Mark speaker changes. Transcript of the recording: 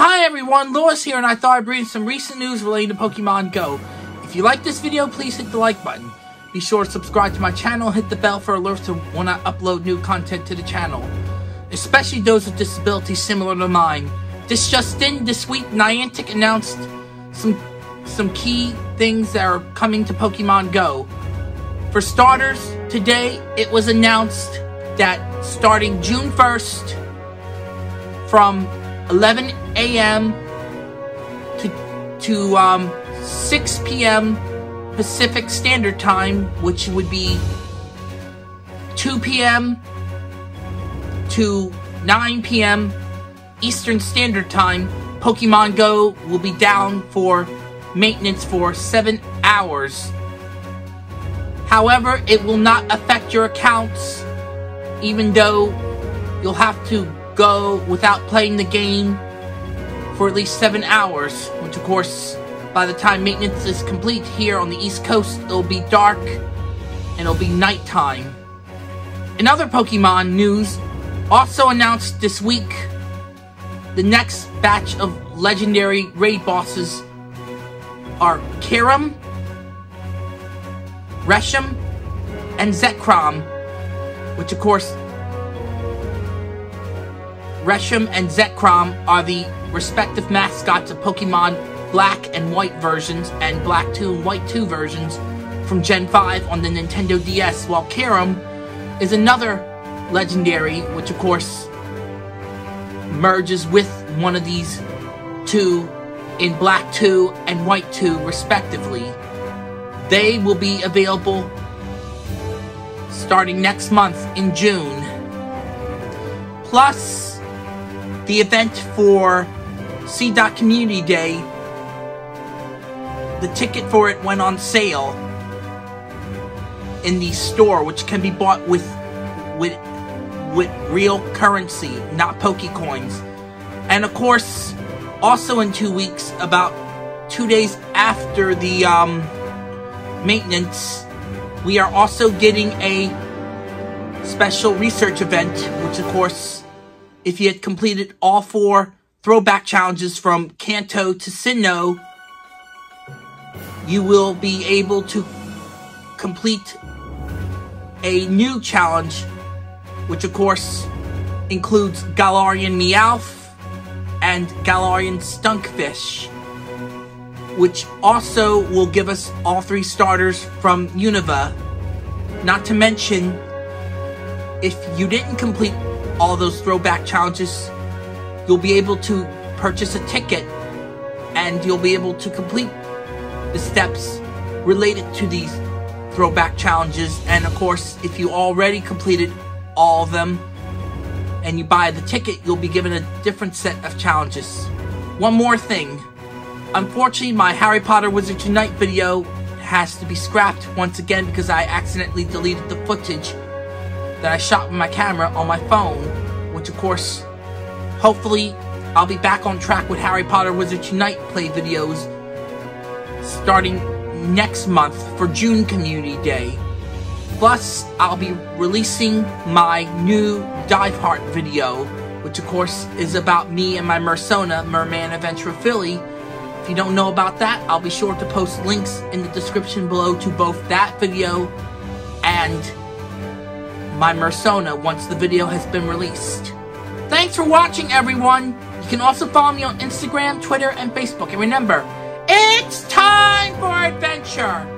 Speaker 1: Hi everyone, Louis here, and I thought I'd bring some recent news relating to Pokemon Go. If you like this video, please hit the like button. Be sure to subscribe to my channel, hit the bell for alerts when I upload new content to the channel. Especially those with disabilities similar to mine. This just in, this week, Niantic announced some, some key things that are coming to Pokemon Go. For starters, today it was announced that starting June 1st, from 11 a.m. to to um, 6 p.m. Pacific Standard Time, which would be 2 p.m. to 9 p.m. Eastern Standard Time. Pokemon Go will be down for maintenance for 7 hours. However, it will not affect your accounts, even though you'll have to go without playing the game for at least seven hours, which of course, by the time maintenance is complete here on the East Coast, it'll be dark and it'll be nighttime. In other Pokemon news, also announced this week, the next batch of legendary raid bosses are Kyurem, Reshiram, and Zekrom, which of course Reshiram and Zekrom are the respective mascots of Pokemon Black and White versions and Black 2 and White 2 versions from Gen 5 on the Nintendo DS, while Kyurem is another legendary, which of course merges with one of these two in Black 2 and White 2 respectively. They will be available starting next month in June. Plus, the event for Seedot Community Day, the ticket for it went on sale in the store, which can be bought with with with real currency, not Pokecoins. And of course, also in two weeks, about two days after the um, maintenance, we are also getting a special research event, which of course if you had completed all four throwback challenges from Kanto to Sinnoh, you will be able to complete a new challenge, which of course includes Galarian Meowth and Galarian Stunfisk, which also will give us all three starters from Unova. Not to mention, if you didn't complete all those throwback challenges, you'll be able to purchase a ticket and you'll be able to complete the steps related to these throwback challenges. And of course, if you already completed all of them and you buy the ticket, you'll be given a different set of challenges. One more thing. Unfortunately, my Harry Potter Wizards Unite video has to be scrapped once again because I accidentally deleted the footage that I shot with my camera on my phone, which of course, hopefully, I'll be back on track with Harry Potter Wizards Unite play videos starting next month for June Community Day. Plus, I'll be releasing my new Diveheart video, which of course is about me and my Mersona, Merman Adventura Philli. If you don't know about that, I'll be sure to post links in the description below to both that video and my Mersona once the video has been released. Thanks for watching, everyone! You can also follow me on Instagram, Twitter, and Facebook. And remember, it's time for adventure!